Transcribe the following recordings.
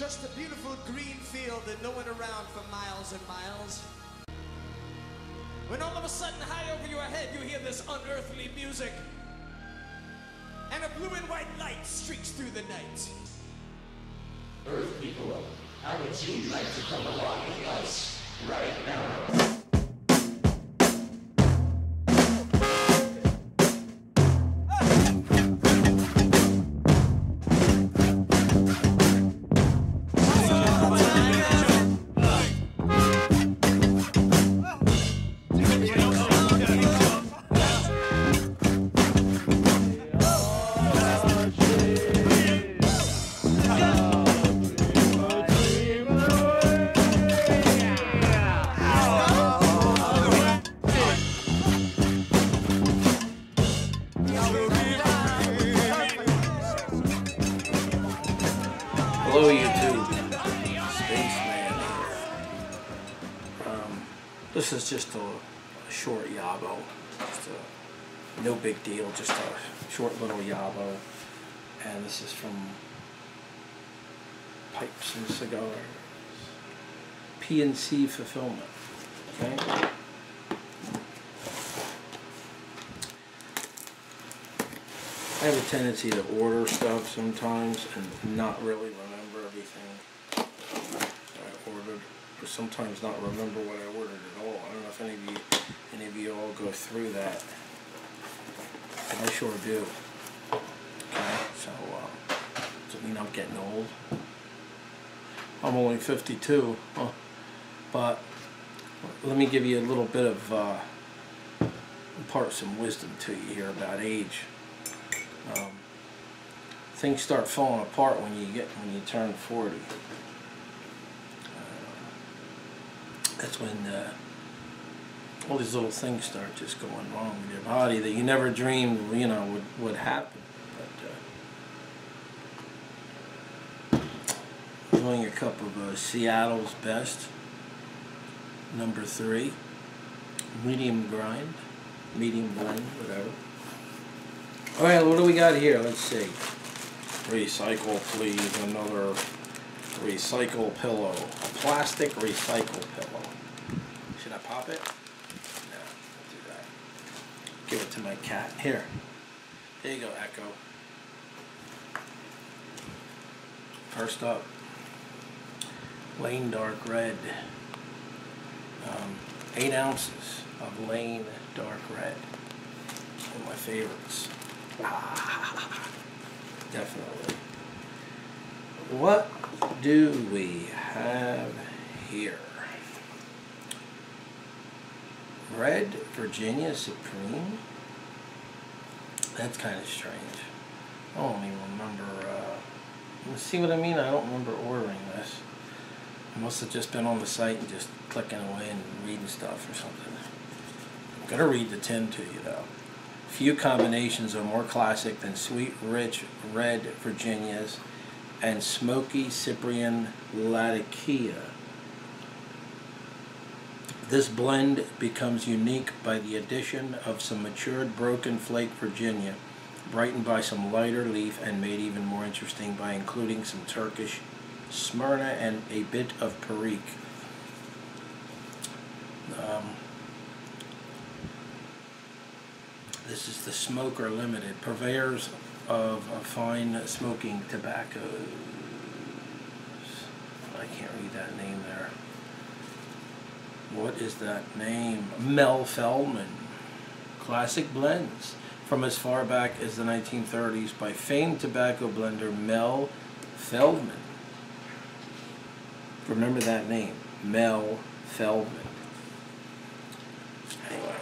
Just a beautiful green field and no one around for miles and miles. When all of a sudden, high over your head, you hear this unearthly music. And a blue and white light streaks through the night. Earth people, how would you like to come along with us right now? Hello, YouTube. Spaceman here. Um, this is just a, short yabo. Just a, no big deal, just a short little yabo. And this is from Pipes and Cigars. PNC Fulfillment. Okay? I have a tendency to order stuff sometimes and not really remember everything I ordered, or sometimes not remember what I ordered at all. I don't know if any of you, any of you all go through that. I sure do. Okay, so uh, does it mean I'm getting old? I'm only 52, huh? but let me give you a little bit of uh, impart some wisdom to you here about age um, things start falling apart when you get when you turn 40 uh, that's when uh, all these little things start just going wrong with your body that you never dreamed you know would, would happen but uh, a cup of uh, Seattle's best number three medium grind medium blend whatever all right, what do we got here? Let's see. Recycle, please. Another recycle pillow. A plastic recycle pillow. Should I pop it? No, do that. Give it to my cat. Here. Here you go, Echo. First up, Lane Dark Red. Um, eight ounces of Lane Dark Red. One of my favorites. Definitely. What do we have here? Red Virginia Supreme? That's kind of strange. I don't even remember. Uh, see what I mean? I don't remember ordering this. I must have just been on the site and just clicking away and reading stuff or something. I'm going to read the tin to you though. Few combinations are more classic than sweet, rich red Virginias and smoky Cyprian Latakia. This blend becomes unique by the addition of some matured broken flake Virginia, brightened by some lighter leaf and made even more interesting by including some Turkish Smyrna and a bit of Perique. Um, This is the Smoker Limited, purveyors of fine smoking tobaccos. I can't read that name there. What is that name? Mel Feldman. Classic blends from as far back as the 1930s by famed tobacco blender Mel Feldman. Remember that name, Mel Feldman. Anyway.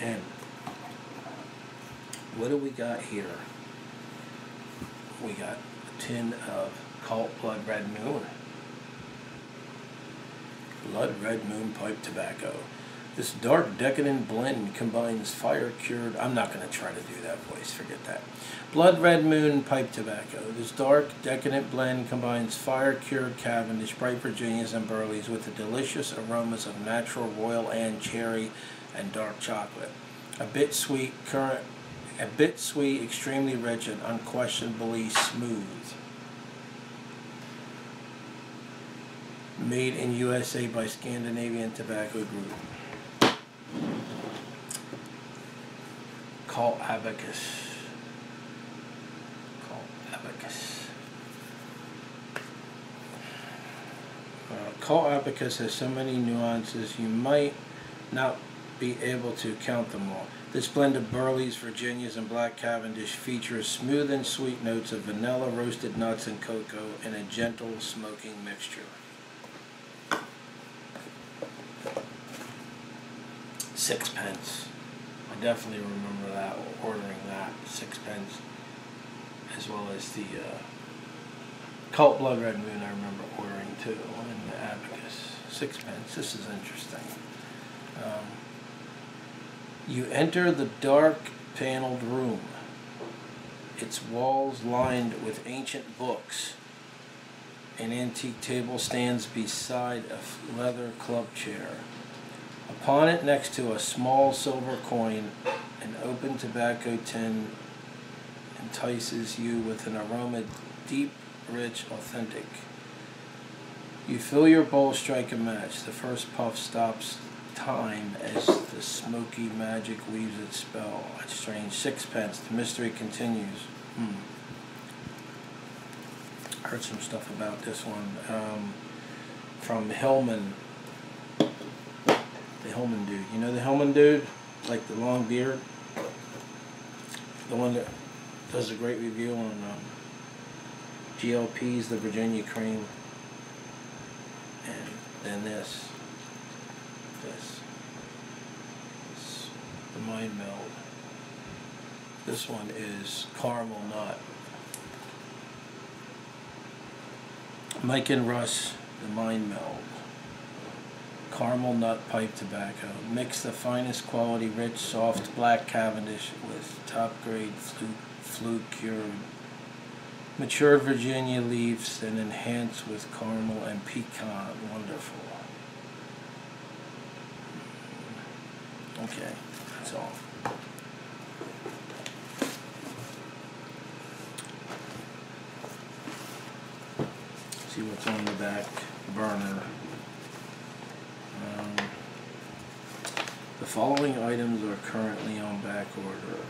And what do we got here? We got a tin of Cult Blood Red Moon. Blood Red Moon Pipe Tobacco. This dark, decadent blend combines fire-cured... I'm not going to try to do that voice. Forget that. Blood Red Moon Pipe Tobacco. This dark, decadent blend combines fire-cured Cavendish, bright Virginias, and Burleys with the delicious aromas of natural Royal Anne cherry and dark chocolate. A bit sweet, currant, A bit sweet, extremely and unquestionably smooth. Made in USA by Scandinavian Tobacco Group. Call Abacus. Call Abacus. Uh, Call Abacus has so many nuances you might not be able to count them all. This blend of Burleys, Virginias, and Black Cavendish features smooth and sweet notes of vanilla, roasted nuts, and cocoa in a gentle smoking mixture. Sixpence. I definitely remember that, ordering that, sixpence. As well as the uh, Cult Blood Red Moon, I remember ordering too, and the Abacus. Sixpence. This is interesting. Um, you enter the dark paneled room. Its walls lined with ancient books. An antique table stands beside a leather club chair. Upon it, next to a small silver coin, an open tobacco tin entices you with an aroma deep, rich, authentic. You fill your bowl, strike a match. The first puff stops time as the smoky magic weaves its spell. A strange sixpence. The mystery continues. Hmm. Heard some stuff about this one um, from Hillman. The Hillman dude. You know the Hillman dude? Like the long beard? The one that does a great review on um, GLP's, the Virginia Cream. And then this. This. this. The Mind Meld. This one is Caramel Nut. Mike and Russ, the Mind Meld. Caramel nut pipe tobacco. Mix the finest quality, rich, soft black Cavendish with top grade flue cured matured Virginia leaves and enhanced with caramel and pecan. Wonderful. Okay, all. See what's on the back burner. Um, the following items are currently on back order.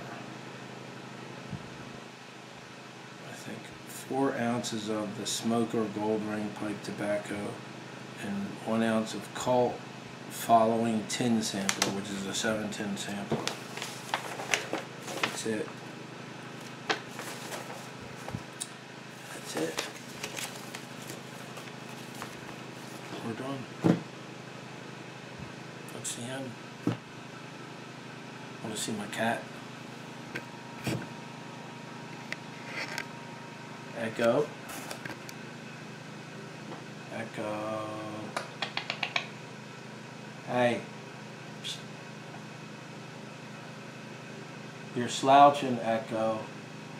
I think four ounces of the Smoker Gold Ring Pipe Tobacco and one ounce of Cult following tin sampler, which is a seven tin sampler. That's it. That's it. We're done. That's the end. Want to see my cat? Echo. Echo. Hey. You're slouching, Echo.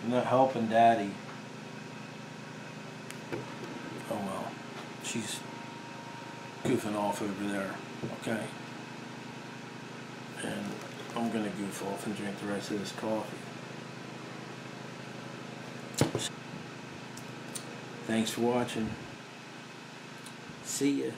You're not helping Daddy. Oh well. She's goofing off over there. Okay. And I'm gonna goof off and drink the rest of this coffee. Thanks for watching. See ya.